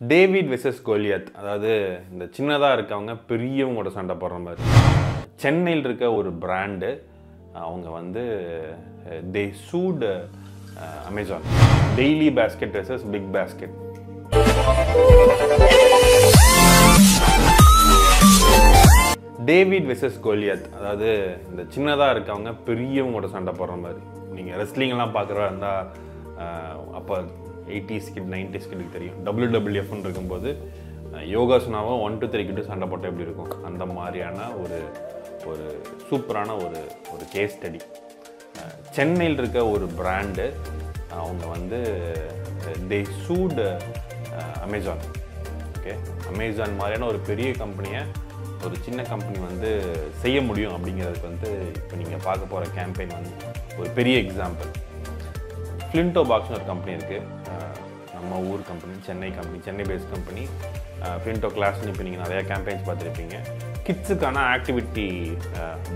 David versus கோலியத். அதாவது இந்த சின்னதாக இருக்கவங்க பெரியவங்களோட சண்டை போடுற மாதிரி. சென்னையில் இருக்க ஒரு பிராண்டு அவங்க வந்து they sued Amazon daily basket versus big basket David versus Goliath. அதாவது இந்த சின்னதாக இருக்கவங்க பெரியவங்களோட சண்டை போடுற மாதிரி. நீங்கள் ரெஸ்லிங்லாம் பார்க்குறா இருந்தால் அப்போ எயிட்டிஸ் கிட் நைன்டிஸ் கிட்டுக்கு தெரியும். டபிள்யூ டபிள்யூஎஃப்னு இருக்கும்போது யோகாசனாவும் ஒன் டூ த்ரீ கிட்ட சண்டை போட்டால் எப்படி இருக்கும்? அந்த மாதிரியான ஒரு ஒரு சூப்பரான ஒரு ஒரு கேஸ் ஸ்டடி சென்னையில் இருக்க ஒரு பிராண்டு அவங்க வந்து தே சூடு அமேசான் ஓகே அமேசான் மாதிரியான ஒரு பெரிய கம்பெனியை ஒரு சின்ன கம்பெனி வந்து செய்ய முடியும் அப்படிங்கிறதுக்கு வந்து இப்போ நீங்கள் பார்க்க போகிற கேம்பெயின் வந்து ஒரு பெரிய எக்ஸாம்பிள் ஃப்ளின்டோ பாக்ஸ்னு ஒரு கம்பெனி இருக்குது நம்ம ஊர் company Chennai company Chennai based company ஃபின்டோ கிளாஸ்னு இப்போ நீங்கள் நிறையா கேம்பெயின்ஸ் பார்த்துருப்பீங்க. கிட்ஸுக்கான ஆக்டிவிட்டி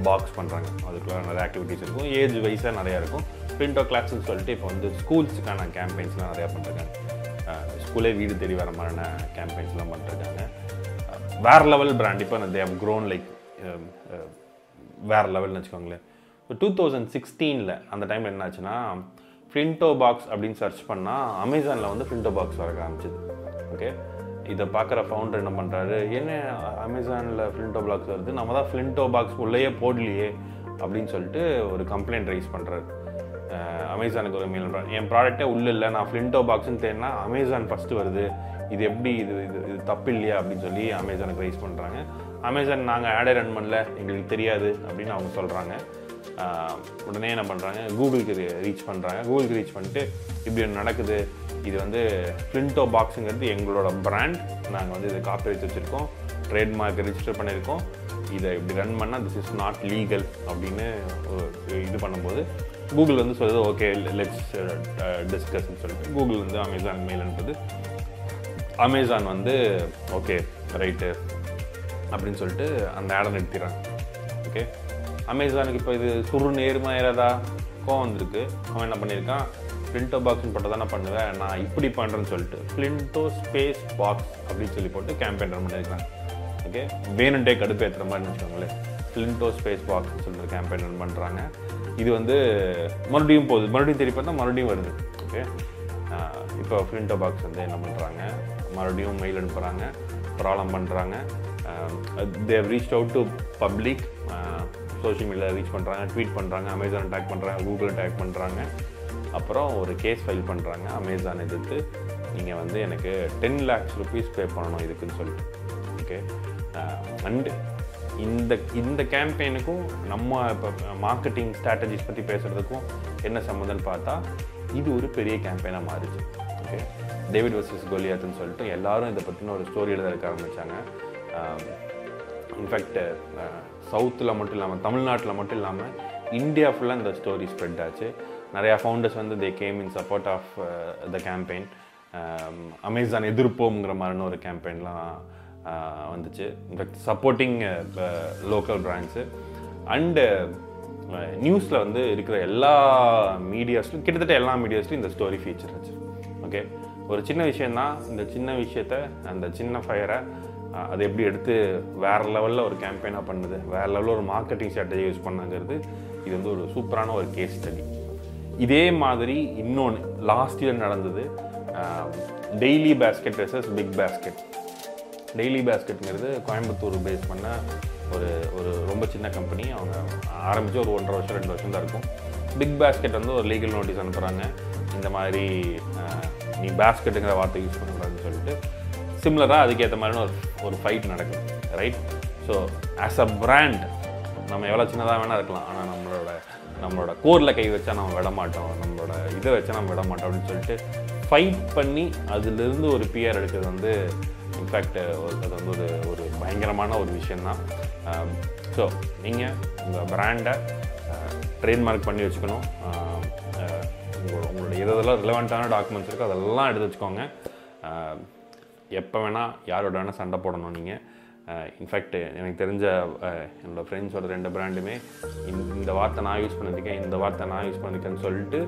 பாக்ஸ் பண்ணுறாங்க அதுக்குள்ள நிறைய ஆக்டிவிட்டிஸ் இருக்கும். ஏஜ் வைஸாக நிறையா இருக்கும். ஃபின்டோ கிளாஸ்ன்னு சொல்லிட்டு இப்போ வந்து ஸ்கூல்ஸுக்கான கேம்பெயின்ஸ்லாம் நிறையா பண்ணுறாங்க ஸ்கூலே வீடு தேடி வர மாதிரியான கேம்பெயின்ஸ்லாம் பண்ணிருக்காங்க வேறு லெவல் பிராண்ட் இப்போ தே ஹவ் க்ரோன் லைக் வேறு லெவல்னு வச்சுக்கோங்களேன். டூ தௌசண்ட் சிக்ஸ்டீனில் அந்த டைமில் என்னாச்சுன்னா ஃப்ளின்டோ பாக்ஸ் அப்படின்னு சர்ச் பண்ணால் அமேசானில் வந்து ஃப்ளின்டோ பாக்ஸ் வர ஆரம்பிச்சிது ஓகே இதை பார்க்குற ஃபவுண்டர் என்ன பண்ணுறாரு என்ன அமேசானில் ஃப்ளின்டோ பாக்ஸ் வருது? நம்ம தான் ஃப்ளின்டோ பாக்ஸ் உள்ளேயே போடலையே அப்படின்னு சொல்லிட்டு ஒரு கம்ப்ளைண்ட் ரைஸ் பண்ணுறாரு அமேசானுக்கு ஒரு மெயில் என் ப்ராடக்டே உள்ளே இல்லை நான் ஃப்ளின்டோ பாக்ஸ்னு தேடினா அமேசான் ஃபஸ்ட்டு வருது. இது எப்படி இது இது இது தப்பு இல்லையா அப்படின்னு சொல்லி அமேசானுக்கு ரைஸ் பண்ணுறாங்க அமேசான் நாங்கள் ஆடே ரன் பண்ணல எங்களுக்கு தெரியாது அப்படின்னு அவங்க சொல்கிறாங்க உடனே என்ன பண்ணுறாங்க கூகுளுக்கு ரீச் பண்ணுறாங்க கூகுளுக்கு ரீச் பண்ணிட்டு இப்படி ஒன்று நடக்குது. இது வந்து ஃப்ளின்டோ பாக்ஸுங்கிறது எங்களோட பிராண்ட் நாங்கள் வந்து இதை காப்பி வச்சு வச்சுருக்கோம். ட்ரேட்மார்க் ரிஜிஸ்டர் பண்ணியிருக்கோம். இதை இப்படி ரன் பண்ணால் திஸ் இஸ் நாட் லீகல் அப்படின்னு இது பண்ணும்போது கூகுள் வந்து சொல்லுது ஓகே லெட்ஸ் டிஸ்கஸ்ன்னு சொல்லிட்டு. கூகுள் வந்து அமேசான் மெயில் அனுப்புது. அமேசான் வந்து ஓகே ரைட்டு அப்படின்னு சொல்லிட்டு அந்த ஆடை நிறுத்திடுறாங்க. ஓகே அமேசானுக்கு இப்போ இது சுரு நேர்மையிறதா கோவம் வந்திருக்கு. அவன் என்ன பண்ணியிருக்கான்? ஃப்ளின்டோ பாக்ஸ்னு போட்டு தானே பண்ணுவேன். நான் இப்படி பண்ணுறேன்னு சொல்லிட்டு ஃப்ளின்டோ ஸ்பேஸ் பாக்ஸ் அப்படின்னு சொல்லி போட்டு கேம்பெயின் ரன் பண்ணியிருக்காங்க ஓகே வேணுன்டே கடுப்பு ஏற்றுற மாதிரி வச்சுக்கோங்களேன் ஃப்ளின்டோ ஸ்பேஸ் பாக்ஸ்னு சொல்லிட்டு கேம்பெயின் ரன் பண்ணுறாங்க இது வந்து மறுபடியும் போகுது. மறுபடியும் திருப்பி பார்த்தா மறுபடியும் வருது. ஓகே இப்போ ஃப்ளின்டோ பாக்ஸ் வந்து என்ன பண்ணுறாங்க மறுபடியும் மெயில் அனுப்புகிறாங்க ப்ராப்ளம் பண்ணுறாங்க they reach out to public social மீடியாவில் ரீச் பண்ணுறாங்க ட்வீட் பண்ணுறாங்க அமேசான் டேக் பண்ணுறாங்க கூகுள் டேக் பண்ணுறாங்க அப்புறம் ஒரு கேஸ் ஃபைல் பண்ணுறாங்க அமேசான் எதிர்த்து நீங்கள் வந்து எனக்கு டென் லேக்ஸ் ருபீஸ் பே பண்ணணும் இதுக்குன்னு சொல்லிட்டு. ஓகே அண்டு இந்த இந்த கேம்பெயினுக்கும் நம்ம இப்போ மார்க்கெட்டிங் ஸ்ட்ராட்டஜிஸ் பற்றி பேசுகிறதுக்கும் என்ன சம்மந்தம்னு பார்த்தா இது ஒரு பெரிய கேம்பெயினாக மாறிச்சு. ஓகே டேவிட் வர்சஸ் கோலியாத்துன்னு சொல்லிட்டு எல்லாரும் இதை பற்றின ஒரு ஸ்டோரி எழுத இருக்க ஆரம்பித்தாங்க இன்ஃபேக்ட் சவுத்தில் மட்டும் இல்லாமல் தமிழ்நாட்டில் மட்டும் இல்லாமல் இந்தியா ஃபுல்லாக இந்த ஸ்டோரி ஸ்ப்ரெட் ஆச்சு. நிறையா ஃபவுண்டர்ஸ் வந்து they came in support of the campaign Amazon எதிர்ப்போங்கிற மாதிரியான ஒரு கேம்பெயின்லாம் uh, வந்துச்சு. In fact supporting local brands and நியூஸில் வந்து இருக்கிற எல்லா மீடியாஸ்லையும் கிட்டத்தட்ட எல்லா மீடியாஸ்லையும் இந்த ஸ்டோரி ஃபீச்சர் ஆச்சு ஓகே ஒரு சின்ன விஷயந்தான் இந்த சின்ன விஷயத்த அந்த சின்ன ஃபயரை அதை எப்படி எடுத்து வேறு லெவலில் ஒரு கேம்பெயினாக பண்ணுது? வேறு லெவலில் ஒரு மார்க்கெட்டிங் ஸ்ட்ராட்டஜி யூஸ் பண்ணாங்கிறது இது வந்து ஒரு சூப்பரான ஒரு கேஸ் ஸ்டடி இதே மாதிரி இன்னொன்று லாஸ்ட் இயர் நடந்தது daily basket versus big basket daily பேஸ்கெட்டுங்கிறது Coimbatore base பண்ண ஒரு ஒரு ரொம்ப சின்ன கம்பெனி அவங்க ஆரம்பித்து ஒரு ஒன்றரை வருஷம் ரெண்டு வருஷம் தான் இருக்கும். பிக் பேஸ்கெட் வந்து ஒரு லீகல் நோட்டீஸ் அனுப்புகிறாங்க இந்த மாதிரி நீ பேஸ்கெட்டுங்கிற வார்த்தை யூஸ் பண்ணக்கூடாதுன்னு சொல்லிட்டு சிம்லராக அதுக்கேற்ற மாதிரியான ஒரு ஒரு ஃபைட் நடக்கும் right so as a brand நம்ம எவ்வளோ சின்னதாக வேணால் இருக்கலாம். ஆனால் நம்மளோட நம்மளோட கோரில் கை வச்சா நம்ம விட மாட்டோம். நம்மளோட இதை வச்சா நம்ம விட மாட்டோம் அப்படின்னு சொல்லிட்டு ஃபைட் பண்ணி அதுலேருந்து ஒரு பிஆர் எடுக்கிறது வந்து இன்ஃபேக்ட் அது வந்து ஒரு ஒரு பயங்கரமான ஒரு விஷயந்தான் ஸோ um, நீங்கள் உங்கள் பிராண்டை ட்ரேட்மார்க் பண்ணி வச்சுக்கணும். உங்களோட உங்களோட எதெல்லாம் ரிலவெண்ட்டான டாக்குமெண்ட்ஸ் இருக்கோ அதெல்லாம் எடுத்து வச்சுக்கோங்க. Um, எப்போ வேணால் யாரோட வேணால் சண்டை போடணும் நீங்கள் இன்ஃபேக்ட் எனக்கு தெரிஞ்ச என்னோடய ஃப்ரெண்ட்ஸோட ரெண்டு பிராண்டுமே இந்த வார்த்தை நான் யூஸ் பண்ணியிருக்கேன் இந்த வார்த்தை நான் யூஸ் பண்ணியிருக்கேன்னு சொல்லிட்டு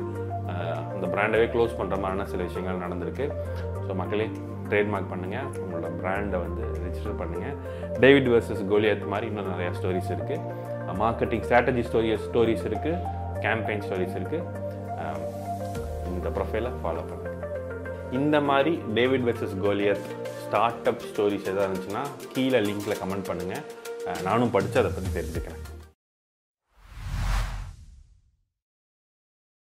அந்த பிராண்டவே க்ளோஸ் பண்ணுற மாதிரியான சில விஷயங்கள் நடந்திருக்கு. ஸோ மக்களே ட்ரேட்மார்க் பண்ணுங்கள் உங்களோட பிராண்டை வந்து ரிஜிஸ்டர் பண்ணுங்கள் டேவிட் வர்சஸ் கோலியத் மாதிரி இன்னும் நிறையா ஸ்டோரிஸ் இருக்குது மார்க்கெட்டிங் ஸ்ட்ராட்டஜி ஸ்டோரி ஸ்டோரிஸ் இருக்குது கேம்பெயின் ஸ்டோரிஸ் இருக்குது இந்த ப்ரொஃபைலை ஃபாலோ பண்ணுங்கள் இந்த மாதிரி David versus Goliath startup stories எதாவது இருந்துச்சுன்னா கீழே லிங்க்கில் கமெண்ட் பண்ணுங்கள் நானும் படித்து அதை பற்றி தெரிஞ்சுக்கிறேன்.